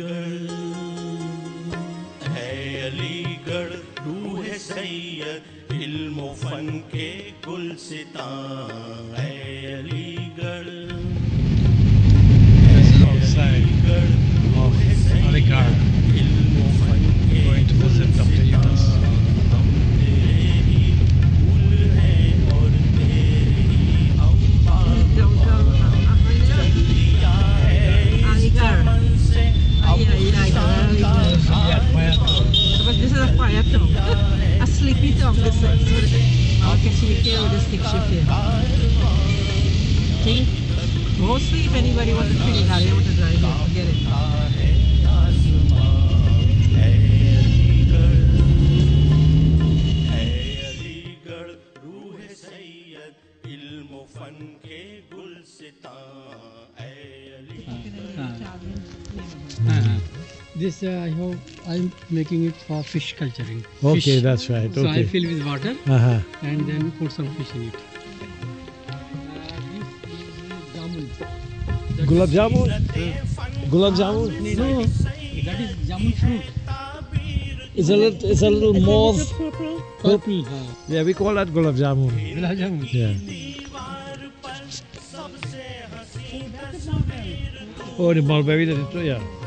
अलीगढ़। है अलीगढ़ रूह सैयद इल्म फन के गुलसिता है Aligarh this uh, I hope I'm making it for fish culturing. Okay, Fish. that's right. So I fill with water Uh-huh. and then put some fish in it. Uh, jamun. That Gulab jamun? Gulab jamun? no, that is jamun fruit. It's a little, it's a little mauve. Purple. Uh, Yeah, we call that gulab jamun. gulab jamun. Yeah. Oh, the mulberry that it, yeah.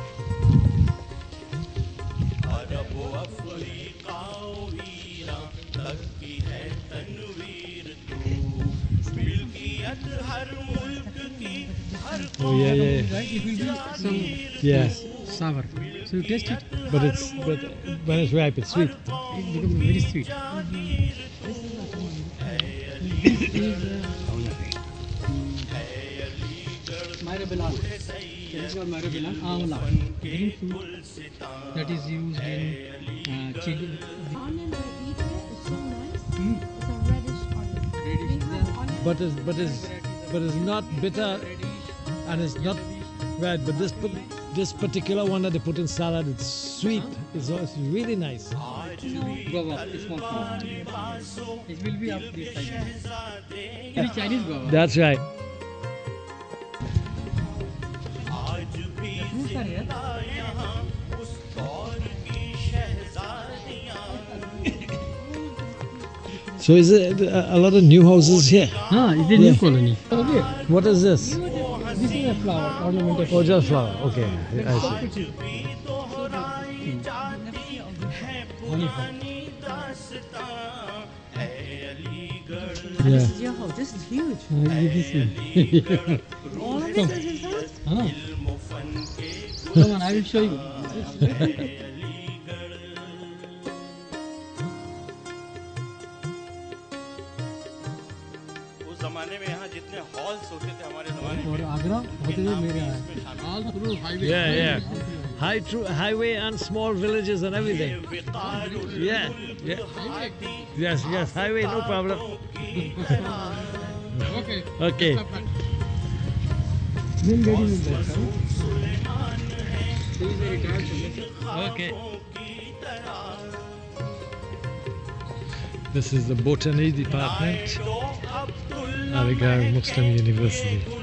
Oh, yeah, yeah. Right, it will be some Yeah. sour. So you taste it. But it's, but when it's ripe, it's sweet. It becomes very sweet. This myrobalan. This is called myrobalan. Amla. Green fruit that is used in uh, chili. onion they eat here is so nice. It's a reddish onion. Reddish, onion. But it's, but it's, but it's not bitter and it's not red, but this this particular one that they put in salad, it's sweet. It's, it's really nice. Guava, it's not sweet. It will be up this. It's Chinese guava. That's right. So is it a lot of new houses here? Ah, it's a new yeah. colony. What is this? flower ornamentation. Oh, just flower. Okay, I see. Yeah. This is your house. This is huge. This one. All of this is his house? Come on, I will show you. Yeah, yeah. High through highway and small villages and everything. Yeah, yeah. Yes, yes. Highway, no problem. okay. Okay. Okay. This is the botany department, Aligarh Muslim University.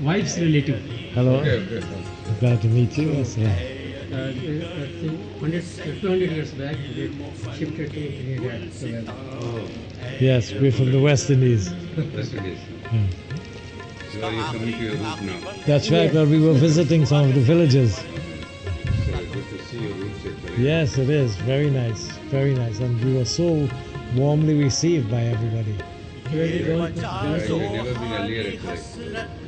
wife's relative. Hello. Glad to meet you. Yes, yeah. Uh, uh, 100, 200 years back, they shifted to Trinidad. So that, Yes, we're from the West Indies. West Indies. Yeah. So are you coming to your roots now? That's right. Well, we were visiting some of the villages. So good to see your roots actually. Yes, it is. Very nice. Very nice. And we were so warmly received by everybody. where we go, Yeah, you've never been earlier actually.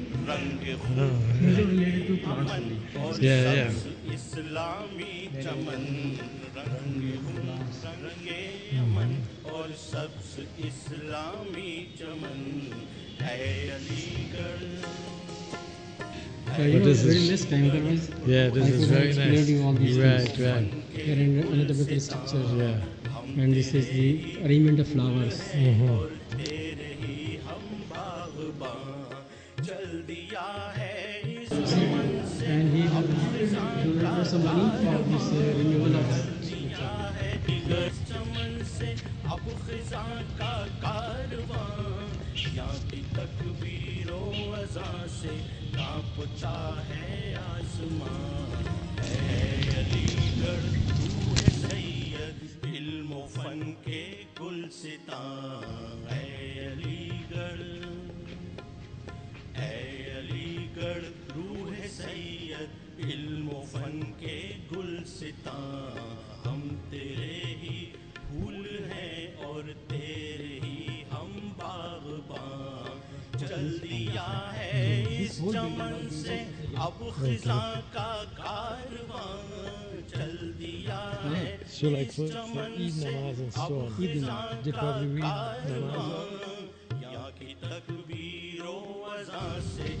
रंग Oh, These are related to plants only. और Yeah, yeah. सबस इस्लामी चमन रंग रंगे अमन और सबस इस्लामी चमन है Aligarh Uh, you But know, this very is- less time, otherwise Yeah, this I is could have very explained you all nice. these Right, things. right. here in anatomical structure. Yeah. And this is the arrangement of flowers. Mhm. तेरे some money for this uh, renewal of that. फन के गुल सितां इल्म fun के गुलसितां हम तेरे ही फूल हैं और तेरे ही हम बागबां चल दिया है इस चमन से अब खिजा का कारवां चल दिया है namaz and so on, they probably read namaz. यहाँ की तकबीरों वज़ा से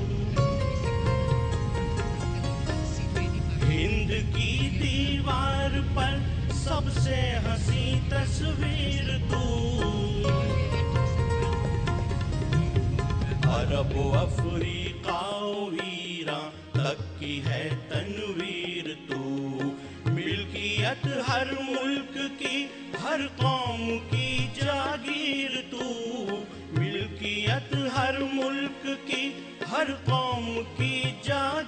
सबसे हँसी तस्वीर तू। अरब अफ्रीका वीरा तक की है तनवीर तू। मिल्कियत हर मुल्क की, हर कौम की जागीर तू। मिल्कियत हर मुल्क की, हर कौम की जा